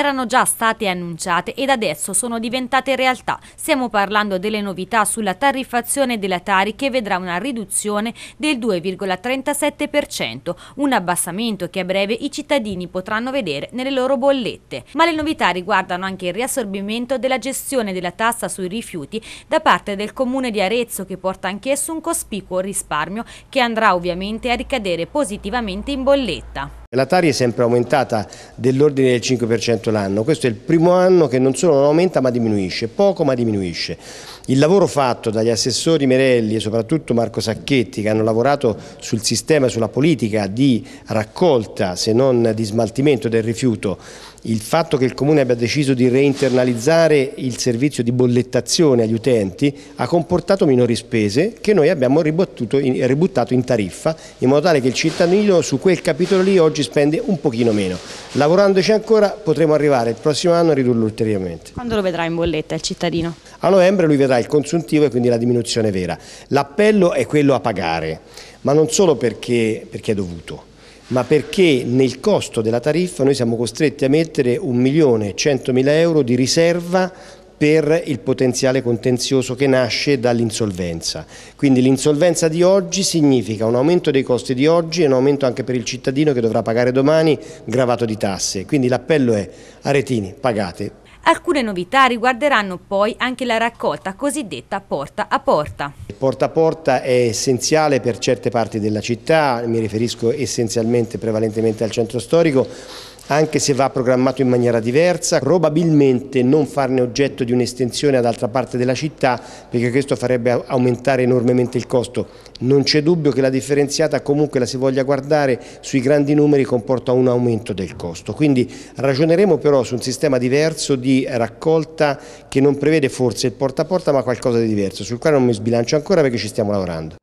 erano già state annunciate ed adesso sono diventate realtà. Stiamo parlando delle novità sulla tariffazione della Tari che vedrà una riduzione del 2,37%, un abbassamento che a breve i cittadini potranno vedere nelle loro bollette. Ma le novità riguardano anche il riassorbimento della gestione della tassa sui rifiuti da parte del comune di Arezzo che porta anch'esso un cospicuo risparmio che andrà ovviamente a ricadere positivamente in bolletta. La Tari è sempre aumentata dell'ordine del 5% l'anno, questo è il primo anno che non solo non aumenta ma diminuisce, poco ma diminuisce. Il lavoro fatto dagli assessori Merelli e soprattutto Marco Sacchetti che hanno lavorato sul sistema, sulla politica di raccolta se non di smaltimento del rifiuto, il fatto che il Comune abbia deciso di reinternalizzare il servizio di bollettazione agli utenti ha comportato minori spese che noi abbiamo ributtato in tariffa in modo tale che il cittadino su quel capitolo lì oggi spende un pochino meno. Lavorandoci ancora potremo arrivare il prossimo anno a ridurlo ulteriormente. Quando lo vedrà in bolletta il cittadino? A novembre lui vedrà il consuntivo e quindi la diminuzione vera. L'appello è quello a pagare, ma non solo perché, perché è dovuto ma perché nel costo della tariffa noi siamo costretti a mettere 1.100.000 euro di riserva per il potenziale contenzioso che nasce dall'insolvenza. Quindi l'insolvenza di oggi significa un aumento dei costi di oggi e un aumento anche per il cittadino che dovrà pagare domani gravato di tasse. Quindi l'appello è Aretini, pagate, Alcune novità riguarderanno poi anche la raccolta cosiddetta porta a porta. Porta a porta è essenziale per certe parti della città, mi riferisco essenzialmente prevalentemente al centro storico, anche se va programmato in maniera diversa, probabilmente non farne oggetto di un'estensione ad altra parte della città perché questo farebbe aumentare enormemente il costo. Non c'è dubbio che la differenziata comunque la si voglia guardare sui grandi numeri comporta un aumento del costo, quindi ragioneremo però su un sistema diverso di raccolta che non prevede forse il porta a porta ma qualcosa di diverso, sul quale non mi sbilancio ancora perché ci stiamo lavorando.